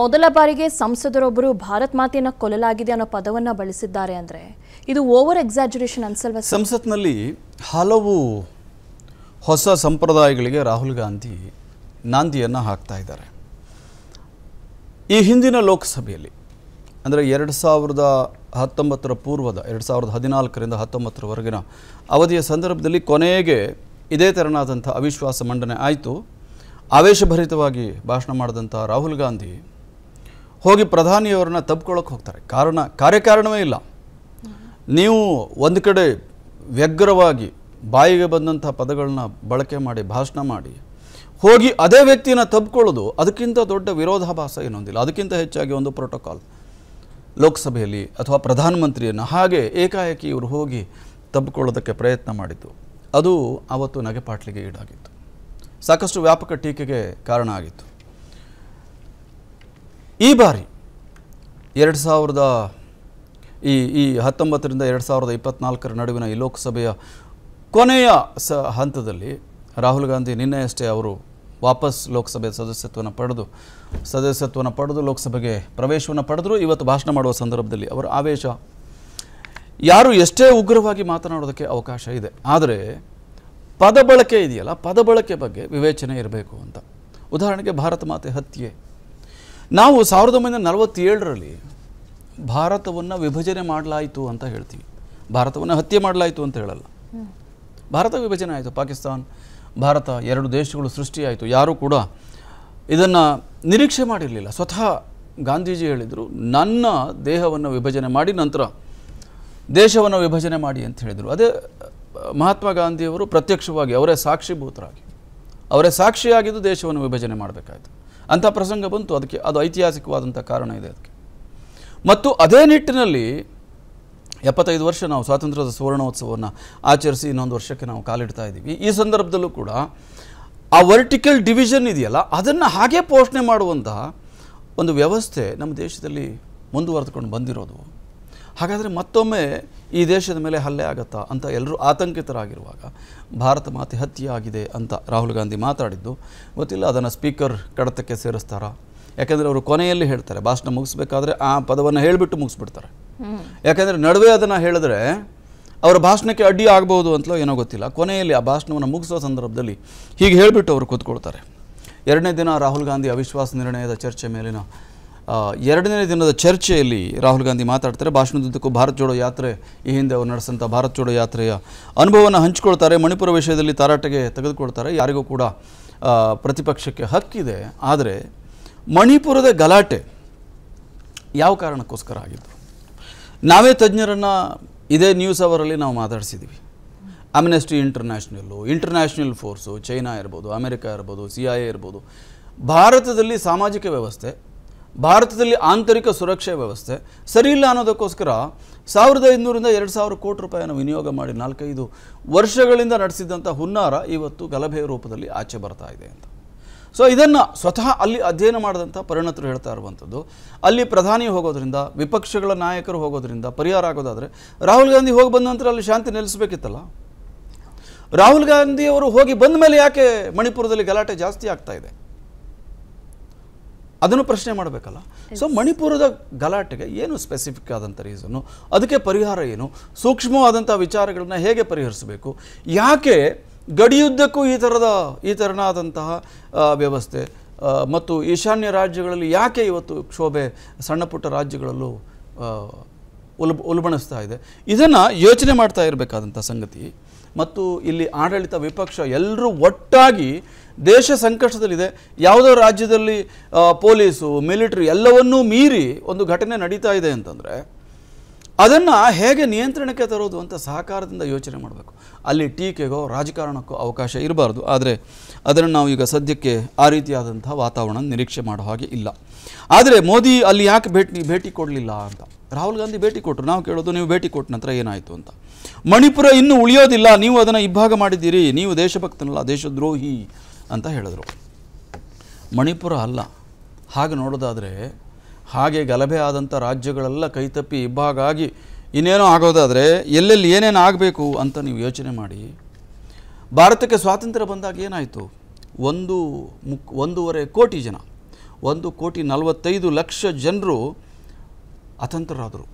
ಮೊದಲ ಬಾರಿಗೆ ಸಂಸದರೊಬ್ಬರು ಭಾರತ್ ಮಾತೆಯನ್ನು ಕೊಲ್ಲಲಾಗಿದೆ ಅನ್ನೋ ಪದವನ್ನು ಬಳಸಿದ್ದಾರೆ ಅಂದರೆ ಇದು ಓವರ್ ಎಕ್ಸಾಜುರೇಷನ್ ಅನ್ಸಲ್ವ? ಸಂಸತ್ನಲ್ಲಿ ಹಲವು ಹೊಸ ಸಂಪ್ರದಾಯಗಳಿಗೆ ರಾಹುಲ್ ಗಾಂಧಿ ನಾಂದಿಯನ್ನು ಹಾಕ್ತಾ ಇದ್ದಾರೆ ಈ ಹಿಂದಿನ ಲೋಕಸಭೆಯಲ್ಲಿ, ಅಂದರೆ ಎರಡು ಸಾವಿರದ ಹತ್ತೊಂಬತ್ತರ ಪೂರ್ವದ, ಎರಡು ಸಾವಿರದ ಹದಿನಾಲ್ಕರಿಂದ ಹತ್ತೊಂಬತ್ತರವರೆಗಿನ ಅವಧಿಯ ಸಂದರ್ಭದಲ್ಲಿ ಕೊನೆಗೆ ಇದೇ ತೆರನಾದಂಥ ಅವಿಶ್ವಾಸ ಮಂಡನೆ ಆಯಿತು ಆವೇಶಭರಿತವಾಗಿ ಭಾಷಣ ಮಾಡಿದಂಥ ರಾಹುಲ್ ಗಾಂಧಿ ಹೋಗಿ ಪ್ರಧಾನಿಯವರನ್ನ ತಬ್ಕೊಳ್ಳೋಕೆ ಹೋಗ್ತಾರೆ. ಕಾರಣ, ಕಾರ್ಯಕಾರಣವೇ ಇಲ್ಲ. ನೀವು ಒಂದು ಕಡೆ ವ್ಯಗ್ರವಾಗಿ ಬಾಯಿಗೆ ಬಂದಂಥ ಪದಗಳನ್ನ ಬಳಕೆ ಮಾಡಿ, ಭಾಷಣ ಮಾಡಿ, ಹೋಗಿ ಅದೇ ವ್ಯಕ್ತಿನ ತಬ್ಕೊಳ್ಳೋದು ಅದಕ್ಕಿಂತ ದೊಡ್ಡ ವಿರೋಧಾಭಾಸ ಏನೊಂದಿಲ್ಲ. ಅದಕ್ಕಿಂತ ಹೆಚ್ಚಾಗಿ ಒಂದು ಪ್ರೋಟೋಕಾಲ್ ಲೋಕಸಭೆಯಲ್ಲಿ ಅಥವಾ ಪ್ರಧಾನಮಂತ್ರಿಯನ್ನು ಹಾಗೆ ಏಕಾಏಕಿ ಇವರು ಹೋಗಿ ತಬ್ಕೊಳ್ಳೋದಕ್ಕೆ ಪ್ರಯತ್ನ ಮಾಡಿದ್ದು. ಅದು ಆವತ್ತು ನಗೆಪಾಟ್ಲಿಗೆ ಈಡಾಗಿತ್ತು. ಸಾಕಷ್ಟು ವ್ಯಾಪಕ ಟೀಕೆಗೆ ಕಾರಣ ಆಗಿತ್ತು. ಈ ಬಾರಿ ಎರಡು ಸಾವಿರದ ಈ ಈ ಹತ್ತೊಂಬತ್ತರಿಂದ ಎರಡು ಸಾವಿರದ ಇಪ್ಪತ್ನಾಲ್ಕರ ನಡುವಿನ ಈ ಲೋಕಸಭೆಯ ಕೊನೆಯ ಸ ಹಂತದಲ್ಲಿ ರಾಹುಲ್ ಗಾಂಧಿ ನಿನ್ನೆಯಷ್ಟೇ ಅವರು ವಾಪಸ್ ಲೋಕಸಭೆ ಸದಸ್ಯತ್ವವನ್ನು ಪಡೆದು ಸದಸ್ಯತ್ವವನ್ನು ಪಡೆದು ಲೋಕಸಭೆಗೆ ಪ್ರವೇಶವನ್ನು ಪಡೆದರು. ಇವತ್ತು ಭಾಷಣ ಮಾಡುವ ಸಂದರ್ಭದಲ್ಲಿ ಅವರ ಆವೇಶ ಯಾರು ಎಷ್ಟೇ ಉಗ್ರವಾಗಿ ಮಾತನಾಡೋದಕ್ಕೆ ಅವಕಾಶ ಇದೆ. ಆದರೆ ಪದ ಬಳಕೆ ಇದೆಯಲ್ಲ ಪದ ಬಳಕೆ ಬಗ್ಗೆ ವಿವೇಚನೆ ಇರಬೇಕು ಅಂತ. ಉದಾಹರಣೆಗೆ ಭಾರತ ಮಾತೆ ಹತ್ಯೆ. ನಾವು ಸಾವಿರದ ಒಂಬೈನೂರ ನಲವತ್ತೇಳರಲ್ಲಿ ಭಾರತವನ್ನು ವಿಭಜನೆ ಮಾಡಲಾಯಿತು ಅಂತ ಹೇಳ್ತೀವಿ. ಭಾರತವನ್ನು ಹತ್ಯೆ ಮಾಡಲಾಯಿತು ಅಂತ ಹೇಳಲ್ಲ. ಭಾರತ ವಿಭಜನೆ ಆಯಿತು. ಪಾಕಿಸ್ತಾನ್, ಭಾರತ ಎರಡು ದೇಶಗಳು ಸೃಷ್ಟಿಯಾಯಿತು. ಯಾರೂ ಕೂಡ ಇದನ್ನು ನಿರೀಕ್ಷೆ ಮಾಡಿರಲಿಲ್ಲ. ಸ್ವತಃ ಗಾಂಧೀಜಿ ಹೇಳಿದರು, ನನ್ನ ದೇಹವನ್ನು ವಿಭಜನೆ ಮಾಡಿ, ನಂತರ ದೇಶವನ್ನು ವಿಭಜನೆ ಮಾಡಿ ಅಂತ ಹೇಳಿದರು. ಅದೇ, ಮಹಾತ್ಮ ಗಾಂಧಿಯವರು ಪ್ರತ್ಯಕ್ಷವಾಗಿ ಅವರೇ ಸಾಕ್ಷಿಭೂತರಾಗಿ, ಅವರೇ ಸಾಕ್ಷಿಯಾಗಿದ್ದು ದೇಶವನ್ನು ವಿಭಜನೆ ಮಾಡಬೇಕಾಯಿತು. ಅಂಥ ಪ್ರಸಂಗ ಬಂತು. ಅದಕ್ಕೆ ಅದು ಐತಿಹಾಸಿಕವಾದಂಥ ಕಾರಣ ಇದೆ ಅದಕ್ಕೆ. ಮತ್ತು ಅದೇ ನಿಟ್ಟಿನಲ್ಲಿ ಎಪ್ಪತ್ತೈದು ವರ್ಷ ನಾವು ಸ್ವಾತಂತ್ರ್ಯದ ಸುವರ್ಣೋತ್ಸವವನ್ನು ಆಚರಿಸಿ ಇನ್ನೊಂದು ವರ್ಷಕ್ಕೆ ನಾವು ಕಾಲಿಡ್ತಾ ಇದ್ದೀವಿ. ಈ ಸಂದರ್ಭದಲ್ಲೂ ಕೂಡ ಆ ವರ್ಟಿಕಲ್ ಡಿವಿಷನ್ ಇದೆಯಲ್ಲ, ಅದನ್ನು ಹಾಗೆ ಪೋಷಣೆ ಮಾಡುವಂತಹ ಒಂದು ವ್ಯವಸ್ಥೆ ನಮ್ಮ ದೇಶದಲ್ಲಿ ಮುಂದುವರೆದುಕೊಂಡು ಬಂದಿರೋದು. ಹಾಗಾದರೆ ಮತ್ತೊಮ್ಮೆ ಈ ದೇಶದ ಮೇಲೆ ಹಲ್ಲೆ ಆಗತ್ತಾ ಅಂತ ಎಲ್ಲರೂ ಆತಂಕಿತರಾಗಿರುವಾಗ ಭಾರತ ಮಾತೆ ಹತ್ಯೆ ಆಗಿದೆ ಅಂತ ರಾಹುಲ್ ಗಾಂಧಿ ಮಾತಾಡಿದ್ದು. ಗೊತ್ತಿಲ್ಲ ಅದನ್ನು ಸ್ಪೀಕರ್ ಕಡತಕ್ಕೆ ಸೇರಿಸ್ತಾರಾ? ಯಾಕೆಂದರೆ ಅವರು ಕೊನೆಯಲ್ಲಿ ಹೇಳ್ತಾರೆ ಭಾಷಣ ಮುಗಿಸ್ಬೇಕಾದ್ರೆ ಆ ಪದವನ್ನು ಹೇಳಿಬಿಟ್ಟು ಮುಗಿಸ್ಬಿಡ್ತಾರೆ. ಯಾಕೆಂದರೆ ನಡುವೆ ಅದನ್ನು ಹೇಳಿದ್ರೆ ಅವರ ಭಾಷಣಕ್ಕೆ ಅಡ್ಡಿ ಆಗ್ಬೋದು ಅಂತಲೋ ಏನೋ ಗೊತ್ತಿಲ್ಲ. ಕೊನೆಯಲ್ಲಿ ಆ ಭಾಷಣವನ್ನು ಮುಗಿಸೋ ಸಂದರ್ಭದಲ್ಲಿ ಹೀಗೆ ಹೇಳಿಬಿಟ್ಟು ಅವರು ಕೂತ್ಕೊಳ್ತಾರೆ. ಎರಡನೇ ದಿನ ರಾಹುಲ್ ಗಾಂಧಿ ಅವಿಶ್ವಾಸ ನಿರ್ಣಯದ ಚರ್ಚೆ ಮೇಲಿನ ಎರಡನೇ ದಿನದ ಚರ್ಚೆಯಲ್ಲಿ ರಾಹುಲ್ ಗಾಂಧಿ ಮಾತಾಡ್ತಾರೆ. ಭಾಷಣದುದ್ದಕ್ಕೂ ಭಾರತ್ ಜೋಡೋ ಯಾತ್ರೆ, ಈ ಹಿಂದೆ ಅವರು ನಡೆಸಿದಂಥ ಭಾರತ್ ಜೋಡೋ ಯಾತ್ರೆಯ ಅನುಭವವನ್ನು ಹಂಚಿಕೊಳ್ತಾರೆ. ಮಣಿಪುರ ವಿಷಯದಲ್ಲಿ ತಾರಾಟಗೆ ತೆಗೆದುಕೊಳ್ತಾರೆ. ಯಾರಿಗೂ ಕೂಡ ಪ್ರತಿಪಕ್ಷಕ್ಕೆ ಹಕ್ಕಿದೆ. ಆದರೆ ಮಣಿಪುರದ ಗಲಾಟೆ ಯಾವ ಕಾರಣಕ್ಕೋಸ್ಕರ ಆಗಿದ್ದು ನಾವೇ ತಜ್ಞರನ್ನು ಇದೇ ನ್ಯೂಸ್ ಅವರಲ್ಲಿ ನಾವು ಮಾತಾಡಿಸಿದ್ದೀವಿ Amnesty international international force China ಇರ್ಬೋದು ಅಮೆರಿಕ ಇರ್ಬೋದು ಸಿ ಐ ಇರ್ಬೋದು. ಭಾರತದಲ್ಲಿ ಸಾಮಾಜಿಕ ವ್ಯವಸ್ಥೆ ಭಾರತದಲ್ಲಿ ಆಂತರಿಕ ಸುರಕ್ಷಾ ವ್ಯವಸ್ಥೆ ಸರಿಯಿಲ್ಲ ಅನ್ನೋದಕ್ಕೋಸ್ಕರ ಸಾವಿರದ ಐದುನೂರಿಂದ ಎರಡು ಸಾವಿರ ಕೋಟಿ ರೂಪಾಯಿಯನ್ನು ವಿನಿಯೋಗ ಮಾಡಿ ನಾಲ್ಕೈದು ವರ್ಷಗಳಿಂದ ನಡೆಸಿದಂಥ ಹುನ್ನಾರ ಇವತ್ತು ಗಲಭೆಯ ರೂಪದಲ್ಲಿ ಆಚೆ ಬರ್ತಾ ಇದೆ ಅಂತ. ಸೊ ಇದನ್ನು ಸ್ವತಃ ಅಲ್ಲಿ ಅಧ್ಯಯನ ಮಾಡಿದಂಥ ಪರಿಣತರು ಹೇಳ್ತಾ ಇರುವಂಥದ್ದು, ಅಲ್ಲಿ ಪ್ರಧಾನಿ ಹೋಗೋದ್ರಿಂದ, ವಿಪಕ್ಷಗಳ ನಾಯಕರು ಹೋಗೋದ್ರಿಂದ ಪರಿಹಾರ ಆಗೋದಾದರೆ ರಾಹುಲ್ ಗಾಂಧಿ ಹೋಗಿ ಬಂದ ನಂತರ ಅಲ್ಲಿ ಶಾಂತಿ ನೆಲೆಸಬೇಕಿತ್ತಲ್ಲ? ರಾಹುಲ್ ಗಾಂಧಿಯವರು ಹೋಗಿ ಬಂದ ಮೇಲೆ ಯಾಕೆ ಮಣಿಪುರದಲ್ಲಿ ಗಲಾಟೆ ಜಾಸ್ತಿ ಆಗ್ತಾ ಇದೆ? ಅದನ್ನು ಪ್ರಶ್ನೆ ಮಾಡಬೇಕಲ್ಲ? ಸೊ ಮಣಿಪುರದ ಗಲಾಟೆಗೆ ಏನು ಸ್ಪೆಸಿಫಿಕ್ ಆದಂಥ ರೀಸನ್ನು ಅದಕ್ಕೆ ಪರಿಹಾರ ಏನು? ಸೂಕ್ಷ್ಮವಾದಂಥ ವಿಚಾರಗಳನ್ನ ಹೇಗೆ ಪರಿಹರಿಸಬೇಕು? ಯಾಕೆ ಗಡಿಯುದ್ದಕ್ಕೂ ಈ ಥರದ ಈ ಥರನಾದಂತಹ ವ್ಯವಸ್ಥೆ ಮತ್ತು ಈಶಾನ್ಯ ರಾಜ್ಯಗಳಲ್ಲಿ ಯಾಕೆ ಇವತ್ತು ಕ್ಷೋಭೆ ಸಣ್ಣ ಪುಟ್ಟ ರಾಜ್ಯಗಳಲ್ಲೂ ಉಲ್ಬ ಉಲ್ಬಣಿಸ್ತಾ ಇದೆ? ಇದನ್ನು ಯೋಚನೆ ಮಾಡ್ತಾ ಇರಬೇಕಾದಂಥ ಸಂಗತಿ ಮತ್ತು ಇಲ್ಲಿ ಆಡಳಿತ ವಿಪಕ್ಷ ಎಲ್ಲರೂ ಒಟ್ಟಾಗಿ ದೇಶ ಸಂಕಷ್ಟದಲ್ಲಿದೆ. ಯಾವುದೋ ರಾಜ್ಯದಲ್ಲಿ ಪೊಲೀಸು, ಮಿಲಿಟರಿ ಎಲ್ಲವನ್ನೂ ಮೀರಿ ಒಂದು ಘಟನೆ ನಡೀತಾ ಇದೆ ಅಂತಂದರೆ ಅದನ್ನು ಹೇಗೆ ನಿಯಂತ್ರಣಕ್ಕೆ ತರೋದು ಅಂತ ಸಹಕಾರದಿಂದ ಯೋಚನೆ ಮಾಡಬೇಕು. ಅಲ್ಲಿ ಟೀಕೆಗೋ, ರಾಜಕಾರಣಕ್ಕೋ ಅವಕಾಶ ಇರಬಾರ್ದು. ಆದರೆ ಅದನ್ನು ನಾವು ಈಗ ಸದ್ಯಕ್ಕೆ ಆ ರೀತಿಯಾದಂಥ ವಾತಾವರಣ ನಿರೀಕ್ಷೆ ಮಾಡೋ ಹಾಗೆ ಇಲ್ಲ. ಆದರೆ ಮೋದಿ ಅಲ್ಲಿ ಯಾಕೆ ಭೇಟಿ ಭೇಟಿ ಕೊಡಲಿಲ್ಲ ಅಂತ? ರಾಹುಲ್ ಗಾಂಧಿ ಭೇಟಿ ಕೊಟ್ಟರು ನಾವು ಕೇಳೋದು ನೀವು ಭೇಟಿ ಕೊಟ್ಟ ನಂತರ ಏನಾಯಿತು ಅಂತ. ಮಣಿಪುರ ಇನ್ನೂ ಉಳಿಯೋದಿಲ್ಲ ನೀವು ಅದನ್ನು ಇಬ್ಬಾಗ ಮಾಡಿದ್ದೀರಿ ನೀವು ದೇಶಭಕ್ತನಲ್ಲ ದೇಶದ್ರೋಹಿ ಅಂತ ಹೇಳಿದ್ರು. ಮಣಿಪುರ ಅಲ್ಲ. ಹಾಗೆ ನೋಡೋದಾದರೆ ಹಾಗೆ ಗಲಭೆ ಆದಂಥ ರಾಜ್ಯಗಳೆಲ್ಲ ಕೈತಪ್ಪಿ ಇಬ್ಬಾಗ ಆಗಿ ಇನ್ನೇನೋ ಆಗೋದಾದರೆ ಎಲ್ಲೆಲ್ಲಿ ಏನೇನು ಆಗಬೇಕು ಅಂತ ನೀವು ಯೋಚನೆ ಮಾಡಿ. ಭಾರತಕ್ಕೆ ಸ್ವಾತಂತ್ರ್ಯ ಬಂದಾಗ ಏನಾಯಿತು? ಒಂದು ಮುಕ್ ಒಂದೂವರೆ ಕೋಟಿ ಜನ ಒಂದು ಕೋಟಿ ನಲವತ್ತೈದು ಲಕ್ಷ ಜನರು ಅತಂತ್ರರಾದರು.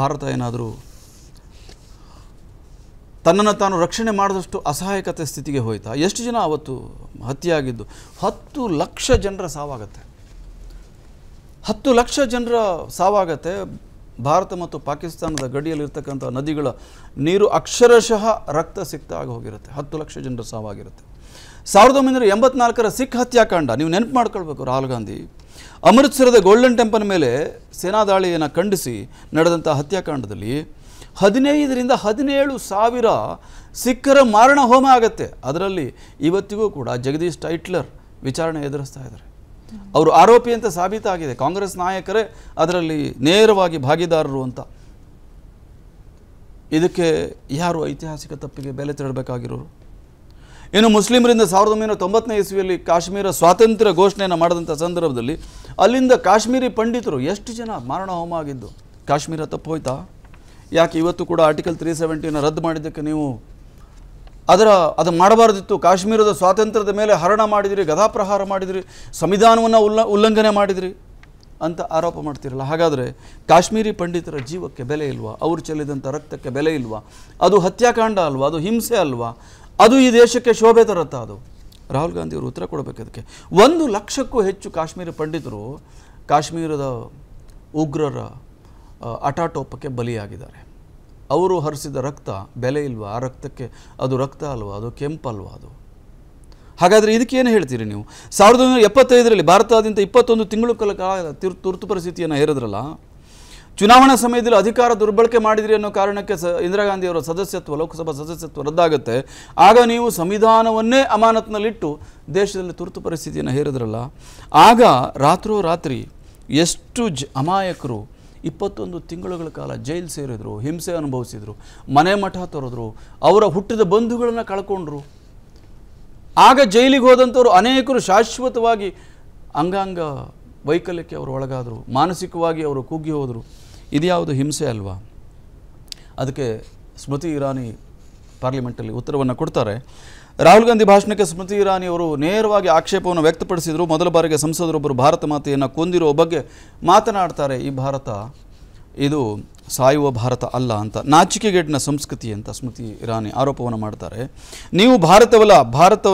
ಭಾರತ ಏನಾದರೂ ತನ್ನನ್ನು ತಾನು ರಕ್ಷಣೆ ಮಾಡಿದಷ್ಟು ಅಸಹಾಯಕತೆ ಸ್ಥಿತಿಗೆ ಹೋಯ್ತಾ, ಎಷ್ಟು ಜನ ಅವತ್ತು ಹತ್ಯೆಯಾಗಿದ್ದು? ಹತ್ತು ಲಕ್ಷ ಜನರ ಸಾವಾಗತ್ತೆ. ಹತ್ತು ಲಕ್ಷ ಜನರ ಸಾವಾಗತ್ತೆ. ಭಾರತ ಮತ್ತು ಪಾಕಿಸ್ತಾನದ ಗಡಿಯಲ್ಲಿರ್ತಕ್ಕಂಥ ನದಿಗಳ ನೀರು ಅಕ್ಷರಶಃ ರಕ್ತ ಸಿಕ್ತ ಆಗಿ ಹೋಗಿರುತ್ತೆ. ಹತ್ತು ಲಕ್ಷ ಜನರ ಸಾವಾಗಿರುತ್ತೆ. ಸಾವಿರದ ಒಂಬೈನೂರ ಎಂಬತ್ನಾಲ್ಕರ ಸಿಖ್ ಹತ್ಯಾಕಾಂಡ, ನೀವು ನೆನಪು ಮಾಡ್ಕೊಳ್ಬೇಕು ರಾಹುಲ್ ಗಾಂಧಿ. ಅಮೃತ್ಸರದ ಗೋಲ್ಡನ್ ಟೆಂಪಲ್ ಮೇಲೆ ಸೇನಾ ದಾಳಿಯನ್ನು ಖಂಡಿಸಿ ನಡೆದಂಥ ಹತ್ಯಾಕಾಂಡದಲ್ಲಿ ಹದಿನೈದರಿಂದ ಹದಿನೇಳು ಸಾವಿರ ಸಿಖ್ಖರ ಮಾರಣ ಹೋಮ ಆಗತ್ತೆ. ಅದರಲ್ಲಿ ಇವತ್ತಿಗೂ ಕೂಡ ಜಗದೀಶ್ ಟೈಟ್ಲರ್ ವಿಚಾರಣೆ ಎದುರಿಸ್ತಾ ಇದ್ದಾರೆ. ಅವರು ಆರೋಪಿ ಅಂತ ಸಾಬೀತಾಗಿದೆ. ಕಾಂಗ್ರೆಸ್ ನಾಯಕರೇ ಅದರಲ್ಲಿ ನೇರವಾಗಿ ಭಾಗಿದಾರರು ಅಂತ. ಇದಕ್ಕೆ ಯಾರು ಐತಿಹಾಸಿಕ ತಪ್ಪಿಗೆ ಬೆಲೆ ತೆರಬೇಕಾಗಿರೋರು ಇನ್ನು ಮುಸ್ಲಿಮರಿಂದ ಸಾವಿರದ ಒಂಬೈನೂರ ತೊಂಬತ್ತನೇ ಇಸ್ವಿಯಲ್ಲಿ ಕಾಶ್ಮೀರ ಸ್ವಾತಂತ್ರ್ಯ ಘೋಷಣೆಯನ್ನು ಮಾಡಿದಂಥ ಸಂದರ್ಭದಲ್ಲಿ ಅಲ್ಲಿಂದ ಕಾಶ್ಮೀರಿ ಪಂಡಿತರು ಎಷ್ಟು ಜನ ಮಾರಣ ಹೋಮ ಆಗಿದ್ದು? ಕಾಶ್ಮೀರ ತಪ್ಪು ಹೋಯ್ತಾ? ಯಾಕೆ ಇವತ್ತು ಕೂಡ ಆರ್ಟಿಕಲ್ ತ್ರೀ ಸೆವೆಂಟಿನ ರದ್ದು ಮಾಡಿದ್ದಕ್ಕೆ ನೀವು ಅದರ, ಅದು ಮಾಡಬಾರ್ದಿತ್ತು. ಕಾಶ್ಮೀರದ ಸ್ವಾತಂತ್ರ್ಯದ ಮೇಲೆ ಹರಣ ಮಾಡಿದಿರಿ ಗದಾಪ್ರಹಾರ ಮಾಡಿದಿರಿ, ಸಂವಿಧಾನವನ್ನು ಉಲ್ಲ, ಉಲ್ಲಂಘನೆ ಮಾಡಿದಿರಿ ಅಂತ ಆರೋಪ ಮಾಡ್ತಿರಲ್ಲ. ಹಾಗಾದರೆ ಕಾಶ್ಮೀರಿ ಪಂಡಿತರ ಜೀವಕ್ಕೆ ಬೆಲೆ ಇಲ್ವಾ? ಅವರು ಚೆಲ್ಲಿದಂಥ ರಕ್ತಕ್ಕೆ ಬೆಲೆ ಇಲ್ವಾ? ಅದು ಹತ್ಯಾಕಾಂಡ ಅಲ್ವಾ? ಅದು ಹಿಂಸೆ ಅಲ್ವಾ? ಅದು ಈ ದೇಶಕ್ಕೆ ಶೋಭೆ ತರುತ್ತಾ ಅದು? ರಾಹುಲ್ ಗಾಂಧಿ ಅವರು ಉತ್ತರ ಕೊಡಬೇಕು ಅದಕ್ಕೆ. ಒಂದು ಲಕ್ಷಕ್ಕೂ ಹೆಚ್ಚು ಕಾಶ್ಮೀರಿ ಪಂಡಿತರು ಕಾಶ್ಮೀರದ ಉಗ್ರರ ಅಟಾಟೋಪಕ್ಕೆ ಬಲಿಯಾಗಿದ್ದಾರೆ. ಅವರು ಹರಿಸಿದ ರಕ್ತ ಬೆಲೆ ಇಲ್ವಾ? ಆ ರಕ್ತಕ್ಕೆ ಅದು ರಕ್ತ ಅಲ್ವಾ? ಅದು ಕೆಂಪಲ್ವಾ ಅದು? ಹಾಗಾದರೆ ಇದಕ್ಕೆ ಏನು ಹೇಳ್ತೀರಿ ನೀವು? ಸಾವಿರದ ಒಂಬೈನೂರ ಎಪ್ಪತ್ತೈದರಲ್ಲಿ ಭಾರತಾದ್ಯಂತ ಇಪ್ಪತ್ತೊಂದು ತಿಂಗಳು ಕಾಲ ತಿರ್- ತುರ್ತು ಪರಿಸ್ಥಿತಿಯನ್ನು ಹೇರಿದ್ರಲ್ಲ, ಚುನಾವಣಾ ಸಮಯದಲ್ಲಿ ಅಧಿಕಾರ ದುರ್ಬಳಕೆ ಮಾಡಿದ್ರಿ ಅನ್ನೋ ಕಾರಣಕ್ಕೆ ಸ, ಇಂದಿರಾ ಗಾಂಧಿಯವರ ಸದಸ್ಯತ್ವ, ಲೋಕಸಭಾ ಸದಸ್ಯತ್ವ ರದ್ದಾಗುತ್ತೆ. ಆಗ ನೀವು ಸಂವಿಧಾನವನ್ನೇ ಅಮಾನತ್ನಲ್ಲಿಟ್ಟು ದೇಶದಲ್ಲಿ ತುರ್ತು ಪರಿಸ್ಥಿತಿಯನ್ನು ಹೇರಿದ್ರಲ್ಲ, ಆಗ ರಾತ್ರೋ ರಾತ್ರಿ ಎಷ್ಟು ಜ, ಅಮಾಯಕರು ಇಪ್ಪತ್ತೊಂದು ತಿಂಗಳುಗಳ ಕಾಲ ಜೈಲು ಸೇರಿದ್ರು, ಹಿಂಸೆ ಅನುಭವಿಸಿದರು, ಮನೆ ಮಠ ತೊರೆದ್ರು, ಅವರ ಹುಟ್ಟಿದ ಬಂಧುಗಳನ್ನು ಕಳ್ಕೊಂಡ್ರು. ಆಗ ಜೈಲಿಗೆ ಹೋದಂಥವ್ರು ಅನೇಕರು ಶಾಶ್ವತವಾಗಿ ಅಂಗಾಂಗ ವೈಕಲ್ಯಕ್ಕೆ ಅವರು ಒಳಗಾದರು, ಮಾನಸಿಕವಾಗಿ ಅವರು ಕುಗ್ಗಿ ಹೋದರು. ಇದ್ಯಾವುದು ಹಿಂಸೆ ಅಲ್ವಾ? ಅದಕ್ಕೆ ಸ್ಮೃತಿ ಇರಾನಿ ಪಾರ್ಲಿಮೆಂಟಲ್ಲಿ ಉತ್ತರವನ್ನು ಕೊಡ್ತಾರೆ. ರಾಹುಲ್ ಗಾಂಧಿ ಭಾಷಣಕ್ಕೆ ಸ್ಮೃತಿ ಇರಾನಿ ಅವರು ನೇರವಾಗಿ ಆಕ್ಷೇಪವನ್ನು ವ್ಯಕ್ತಪಡಿಸಿದರು. ಮೊದಲ ಬಾರಿಗೆ ಸಂಸದರೊಬ್ಬರು ಭಾರತ ಮಾತೆಯನ್ನು ಕೊಂದಿರೋ ಬಗ್ಗೆ ಮಾತನಾಡ್ತಾರೆ. ಈ ಭಾರತ, ಇದು ಸಾಯುವ ಭಾರತ ಅಲ್ಲ ಅಂತ. ನಾಚಿಕೆಗೇಡಿನ ಸಂಸ್ಕೃತಿ ಅಂತ ಸ್ಮೃತಿ ಇರಾನಿ ಆರೋಪವನ್ನು ಮಾಡ್ತಾರೆ. ನೀವು ಭಾರತವಲ್ಲ, ಭಾರತ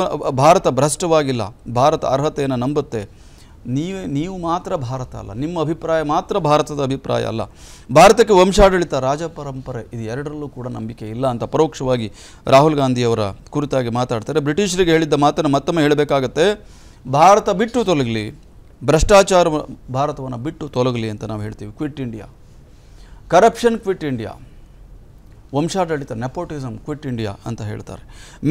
ಭಾರತ ಭ್ರಷ್ಟವಾಗಿಲ್ಲ. ಭಾರತ ಅರ್ಹತೆಯನ್ನು ನಂಬುತ್ತೆ. ನೀವೇ, ನೀವು ಮಾತ್ರ ಭಾರತ ಅಲ್ಲ, ನಿಮ್ಮ ಅಭಿಪ್ರಾಯ ಮಾತ್ರ ಭಾರತದ ಅಭಿಪ್ರಾಯ ಅಲ್ಲ. ಭಾರತಕ್ಕೆ ವಂಶಾಡಳಿತ, ರಾಜ ಪರಂಪರೆ ಇದು ಎರಡರಲ್ಲೂ ಕೂಡ ನಂಬಿಕೆ ಇಲ್ಲ ಅಂತ ಪರೋಕ್ಷವಾಗಿ ರಾಹುಲ್ ಗಾಂಧಿಯವರ ಕುರಿತಾಗಿ ಮಾತಾಡ್ತಾರೆ. ಬ್ರಿಟಿಷರಿಗೆ ಹೇಳಿದ್ದ ಮಾತನ್ನು ಮತ್ತೊಮ್ಮೆ ಹೇಳಬೇಕಾಗತ್ತೆ, ಭಾರತ ಬಿಟ್ಟು ತೊಲಗಲಿ, ಭ್ರಷ್ಟಾಚಾರ ಭಾರತವನ್ನು ಬಿಟ್ಟು ತೊಲಗಲಿ ಅಂತ ನಾವು ಹೇಳ್ತೀವಿ. Quit India. Corruption quit India. ವಂಶಾಡಳಿತ nepotism quit India ಅಂತ ಹೇಳ್ತಾರೆ.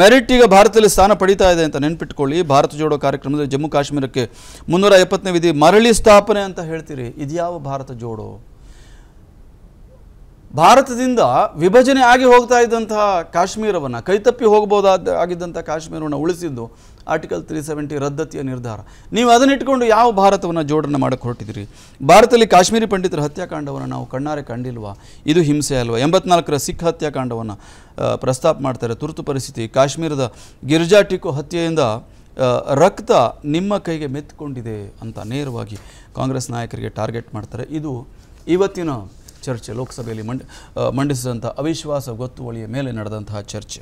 ಮೆರಿಟ್ ಈಗ ಭಾರತದಲ್ಲಿ ಸ್ಥಾನ ಪಡೀತಾ ಇದೆ ಅಂತ ನೆನ್ಪಿಟ್ಕೊಳ್ಳಿ. ಭಾರತ ಜೋಡೋ ಕಾರ್ಯಕ್ರಮದಲ್ಲಿ ಜಮ್ಮು ಕಾಶ್ಮೀರಕ್ಕೆ ಮುನ್ನೂರ ಎಪ್ಪತ್ತನೇ ವಿಧಿ ಮರಳಿ ಸ್ಥಾಪನೆ ಅಂತ ಹೇಳ್ತೀರಿ. ಇದ್ಯಾವ ಭಾರತ ಜೋಡೋ? ಭಾರತದಿಂದ ವಿಭಜನೆ ಆಗಿ ಹೋಗ್ತಾ ಇದ್ದಂತಹ ಕಾಶ್ಮೀರವನ್ನು, ಕೈತಪ್ಪಿ ಹೋಗ್ಬೋದಾದ ಆಗಿದ್ದಂಥ ಕಾಶ್ಮೀರವನ್ನು ಉಳಿಸಿದ್ದು ಆರ್ಟಿಕಲ್ ತ್ರೀ ಸೆವೆಂಟಿ ರದ್ದತಿಯ ನಿರ್ಧಾರ. ನೀವು ಅದನ್ನಿಟ್ಕೊಂಡು ಯಾವ ಭಾರತವನ್ನು ಜೋಡಣೆ ಮಾಡಕ್ಕೆ ಹೊರಟಿದ್ರಿ? ಭಾರತದಲ್ಲಿ ಕಾಶ್ಮೀರಿ ಪಂಡಿತರ ಹತ್ಯಾಕಾಂಡವನ್ನು ನಾವು ಕಣ್ಣಾರೆ ಕಂಡಿಲ್ವಾ? ಇದು ಹಿಂಸೆ ಅಲ್ವಾ? ಎಂಬತ್ನಾಲ್ಕರ ಸಿಖ್ ಹತ್ಯಾಕಾಂಡವನ್ನು ಪ್ರಸ್ತಾಪ ಮಾಡ್ತಾರೆ ತುರ್ತು ಪರಿಸ್ಥಿತಿ. ಕಾಶ್ಮೀರದ ಗಿರ್ಜಾ ಟಿಕೋ ಹತ್ಯೆಯಿಂದ ರಕ್ತ ನಿಮ್ಮ ಕೈಗೆ ಮೆತ್ತಿಕೊಂಡಿದೆ ಅಂತ ನೇರವಾಗಿ ಕಾಂಗ್ರೆಸ್ ನಾಯಕರಿಗೆ ಟಾರ್ಗೆಟ್ ಮಾಡ್ತಾರೆ. ಇದು ಇವತ್ತಿನ ಚರ್ಚೆ. ಲೋಕಸಭೆಯಲ್ಲಿ ಮಂಡ ಮಂಡಿಸಿದಂಥ ಅವಿಶ್ವಾಸ ಗೊತ್ತುವಳಿಯ ಮೇಲೆ ನಡೆದಂತಹ ಚರ್ಚೆ.